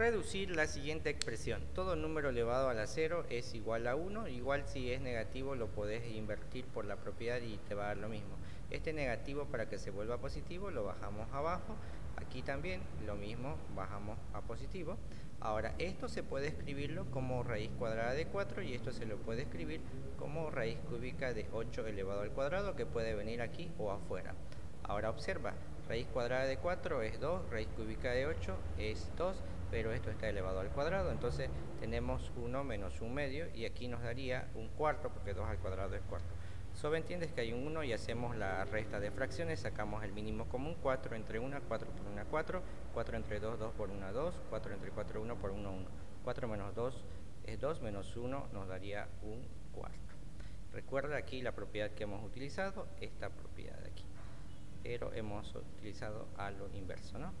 reducir la siguiente expresión. Todo número elevado a la 0 es igual a 1. Igual si es negativo lo podés invertir por la propiedad y te va a dar lo mismo. Este negativo para que se vuelva positivo lo bajamos abajo. Aquí también lo mismo, bajamos a positivo. Ahora, esto se puede escribirlo como raíz cuadrada de 4 y esto se lo puede escribir como raíz cúbica de 8 elevado al cuadrado que puede venir aquí o afuera. Ahora observa, raíz cuadrada de 4 es 2, raíz cúbica de 8 es 2, pero esto está elevado al cuadrado, entonces tenemos 1 menos 1 medio y aquí nos daría un cuarto porque 2 al cuadrado es cuarto. entiendes que hay un 1 y hacemos la resta de fracciones, sacamos el mínimo común, 4 entre 1, 4 por 1, 4, 4 entre 2, 2 por 1, 2, 4 entre 4, 1 por 1, 1. 4 menos 2 es 2, menos 1 nos daría un cuarto. Recuerda aquí la propiedad que hemos utilizado, esta propiedad de aquí. Pero hemos utilizado a lo inverso, ¿no?